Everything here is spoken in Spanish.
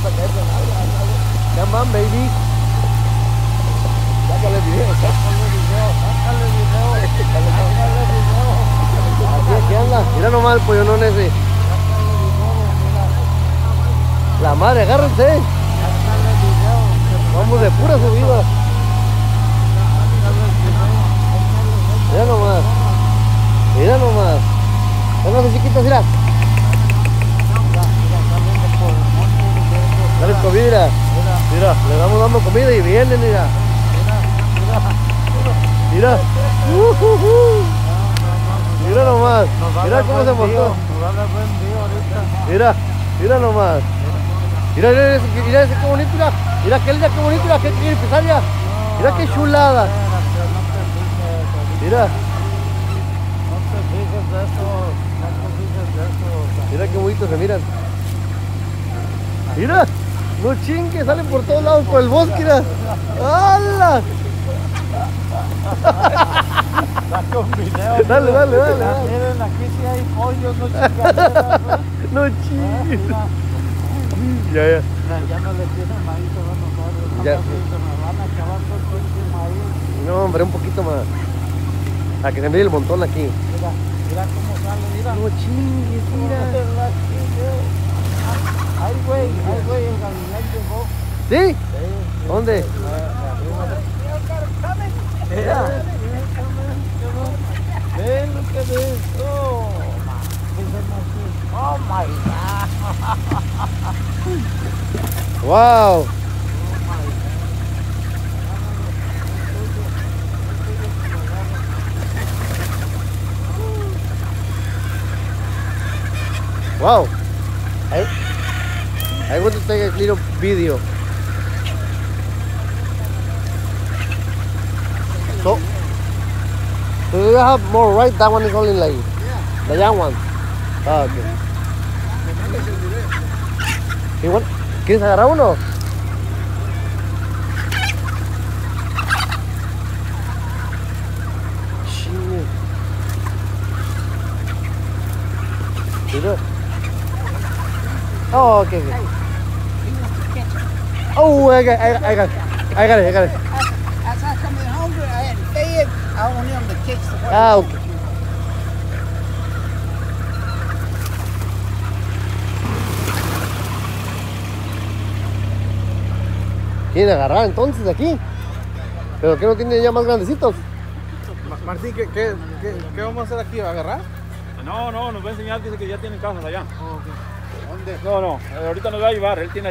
Come on, baby. Sácale video, sácale video, sácale video. Sácale video. Aquí, aquí anda. Mira nomás el pollonón ese. La madre, agárrense. Vamos de pura subida. Mira nomás. Mira nomás. Póngase chiquitas, mira. Dale comida, mira. Mira, le damos dando comida y vienen, mira. Mira. Ujujú. Mira nomás. Mira cómo se montó. Mira, mira nomás. Mira, mira, ese, mira ese qué bonito, mira. Mira aquel, mira qué bonito, mira qué quiere empezar ya. Mira qué chulada. Mira, mira qué bonito se miran. Mira, no chingue, salen por todos lados por el bosque. ¡Hala! Dale, dale, dale. Miren, aquí sí hay pollos, no chingaderas. No chingues. Ya, ya. mira, ya no le tienen maíz, a enojar, Ya. Se van a acabar todo el maíz. No, hombre, un poquito más. A que se mire el montón aquí. Mira, mira cómo sale, mira. No chingues, mira. ¿Sí? Sí, ¿Dónde? Ven lo que es esto. Oh my God. ¡Wow! Wow! I, I want to take a little video. You have more, right? That one is only like yeah. the young one. Ah, okay. You want- ¿Quieres agarrar uno? Mira. Oh, okay, okay. Oh, I got, I, I got, I got it, I got it. Ah, okay. ¿Quieren agarrar entonces aquí? ¿Pero que no tiene ya más grandecitos? Martín, ¿qué, qué, qué, qué vamos a hacer aquí? ¿Agarrar? No, no, nos va a enseñar, dice que ya tienen casas allá. ¿Dónde? No, no, ahorita nos va a llevar, él tiene